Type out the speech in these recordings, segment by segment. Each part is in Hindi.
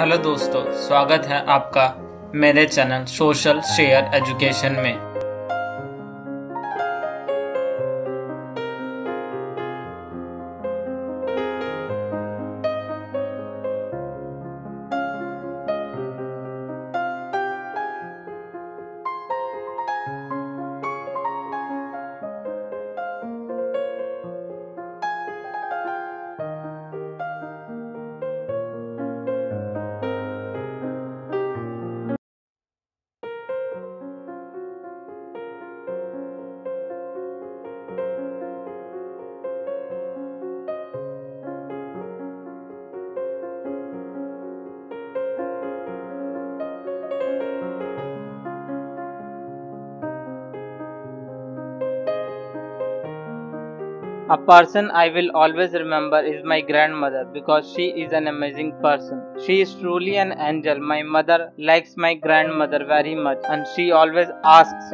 हेलो दोस्तों स्वागत है आपका मेरे चैनल सोशल शेयर एजुकेशन में। A person I will always remember is my grandmother because she is an amazing person. She is truly an angel. My mother likes my grandmother very much and she always asks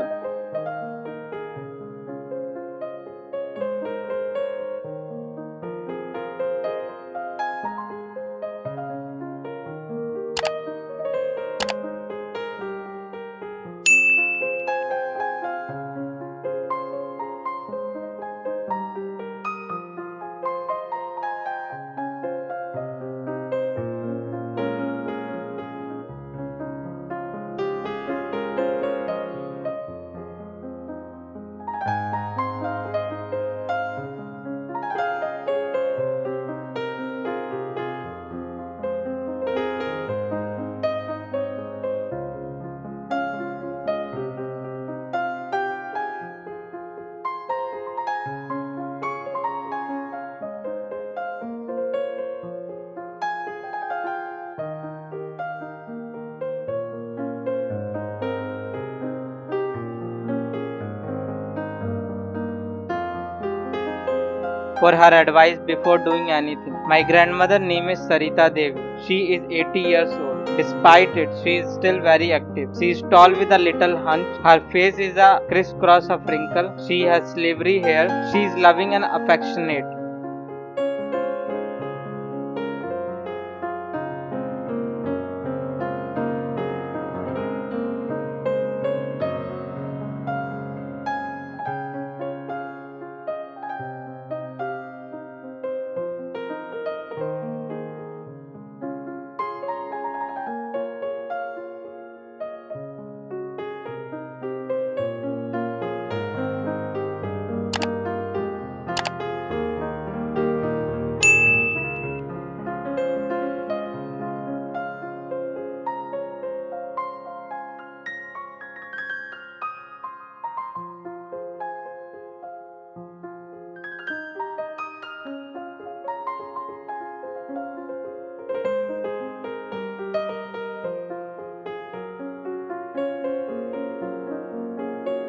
for her advice before doing anything. My grandmother name is Sarita Devi. She is 80 years old. Despite it, she is still very active. She is tall with a little hunch. Her face is a crisscross of wrinkle. She has silvery hair. She is loving and affectionate.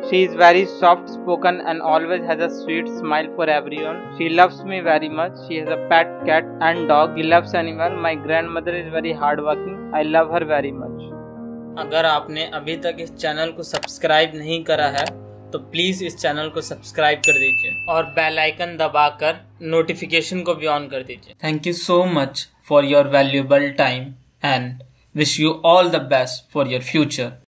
She is very soft spoken and always has a sweet smile for everyone. She loves me very much. She has a pet cat and dog. She loves animal. My grandmother is very hardworking. I love her very much. अगर आपने अभी तक इस चैनल को सब्सक्राइब नहीं करा है तो प्लीज़ इस चैनल को सब्सक्राइब कर दीजिए और बेल आइकन दबाकर नोटिफिकेशन को भी ऑन कर दीजिए thank you so much for your valuable time and wish you all the best for your future